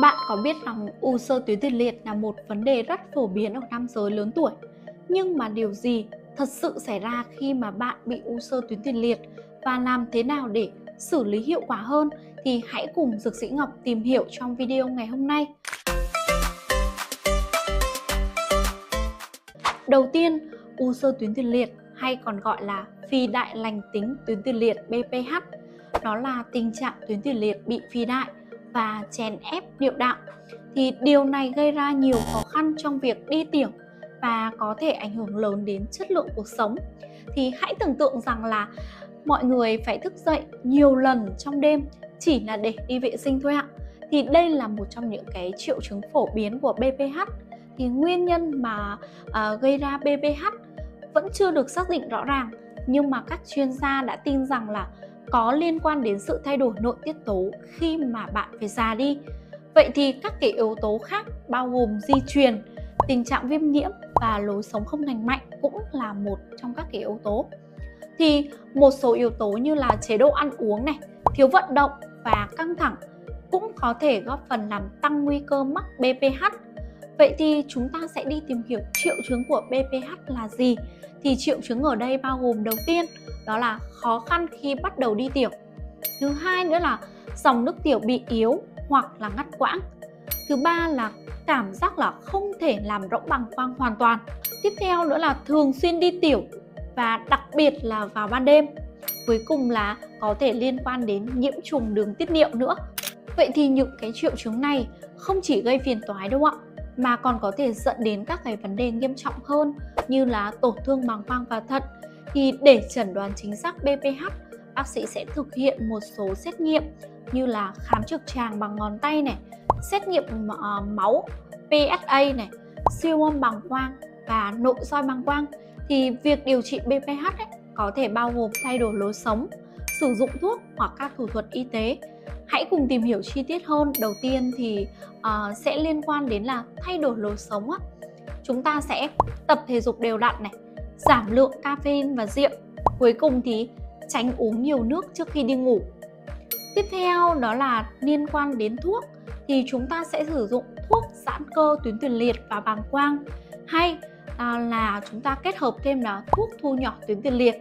Bạn có biết rằng u sơ tuyến tiền liệt là một vấn đề rất phổ biến ở nam giới lớn tuổi. Nhưng mà điều gì thật sự xảy ra khi mà bạn bị u sơ tuyến tiền liệt và làm thế nào để xử lý hiệu quả hơn thì hãy cùng Dược sĩ Ngọc tìm hiểu trong video ngày hôm nay. Đầu tiên, u sơ tuyến tiền liệt hay còn gọi là phi đại lành tính tuyến tiền liệt BPH. Nó là tình trạng tuyến tiền liệt bị phi đại và chèn ép niệu đạo thì điều này gây ra nhiều khó khăn trong việc đi tiểu và có thể ảnh hưởng lớn đến chất lượng cuộc sống. Thì hãy tưởng tượng rằng là mọi người phải thức dậy nhiều lần trong đêm chỉ là để đi vệ sinh thôi ạ. Thì đây là một trong những cái triệu chứng phổ biến của BPH thì nguyên nhân mà uh, gây ra BPH vẫn chưa được xác định rõ ràng nhưng mà các chuyên gia đã tin rằng là có liên quan đến sự thay đổi nội tiết tố khi mà bạn phải già đi. Vậy thì các cái yếu tố khác bao gồm di truyền, tình trạng viêm nhiễm và lối sống không lành mạnh cũng là một trong các cái yếu tố. Thì một số yếu tố như là chế độ ăn uống này, thiếu vận động và căng thẳng cũng có thể góp phần làm tăng nguy cơ mắc BPH. Vậy thì chúng ta sẽ đi tìm hiểu triệu chứng của BPH là gì. Thì triệu chứng ở đây bao gồm đầu tiên, đó là khó khăn khi bắt đầu đi tiểu. Thứ hai nữa là dòng nước tiểu bị yếu hoặc là ngắt quãng. Thứ ba là cảm giác là không thể làm rỗng bằng quang hoàn toàn. Tiếp theo nữa là thường xuyên đi tiểu và đặc biệt là vào ban đêm. Cuối cùng là có thể liên quan đến nhiễm trùng đường tiết niệu nữa. Vậy thì những cái triệu chứng này không chỉ gây phiền toái đâu ạ mà còn có thể dẫn đến các cái vấn đề nghiêm trọng hơn như là tổn thương bằng quang và thận. Thì để chẩn đoán chính xác BPH bác sĩ sẽ thực hiện một số xét nghiệm như là khám trực tràng bằng ngón tay này xét nghiệm ờ, máu PSA này siêu âm bằng quang và nội soi bằng quang. Thì việc điều trị BPH ấy, có thể bao gồm thay đổi lối sống sử dụng thuốc hoặc các thủ thuật y tế hãy cùng tìm hiểu chi tiết hơn. Đầu tiên thì uh, sẽ liên quan đến là thay đổi lối sống á. Chúng ta sẽ tập thể dục đều đặn này giảm lượng caffeine và rượu. Cuối cùng thì tránh uống nhiều nước trước khi đi ngủ. Tiếp theo đó là liên quan đến thuốc. Thì chúng ta sẽ sử dụng thuốc giãn cơ tuyến tiền liệt và bàng quang. Hay à, là chúng ta kết hợp thêm là thuốc thu nhỏ tuyến tiền liệt.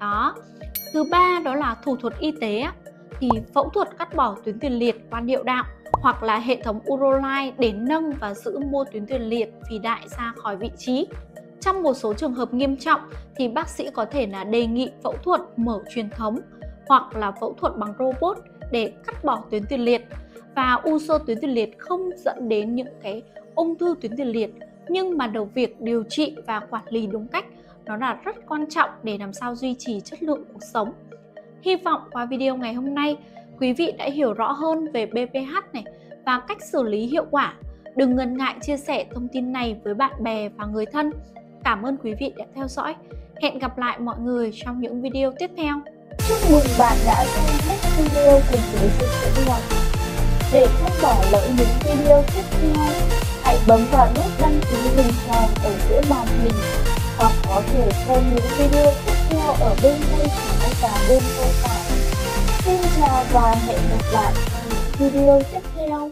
Đó. Thứ ba đó là thủ thuật y tế thì phẫu thuật cắt bỏ tuyến tiền liệt van niệu đạo hoặc là hệ thống Uroline để nâng và giữ mô tuyến tiền liệt phì đại ra khỏi vị trí. Trong một số trường hợp nghiêm trọng thì bác sĩ có thể là đề nghị phẫu thuật mở truyền thống hoặc là phẫu thuật bằng robot để cắt bỏ tuyến tiền liệt và u sơ tuyến tiền liệt không dẫn đến những cái ung thư tuyến tiền liệt, nhưng mà đầu việc điều trị và quản lý đúng cách, nó là rất quan trọng để làm sao duy trì chất lượng cuộc sống. Hy vọng qua video ngày hôm nay quý vị đã hiểu rõ hơn về BPH này và cách xử lý hiệu quả. Đừng ngần ngại chia sẻ thông tin này với bạn bè và người thân. Cảm ơn quý vị đã theo dõi. Hẹn gặp lại mọi người trong những video tiếp theo. Chúc mừng bạn đã xem hết video cùng với Dược sĩ Ngọc. Để không bỏ lỡ những video tiếp theo, hãy bấm vào nút đăng ký hình tròn ở giữa màn hình hoặc có thể xem những video tiếp theo ở bên tay trái và bên tay phải. Xin chào và hẹn gặp lại video tiếp theo.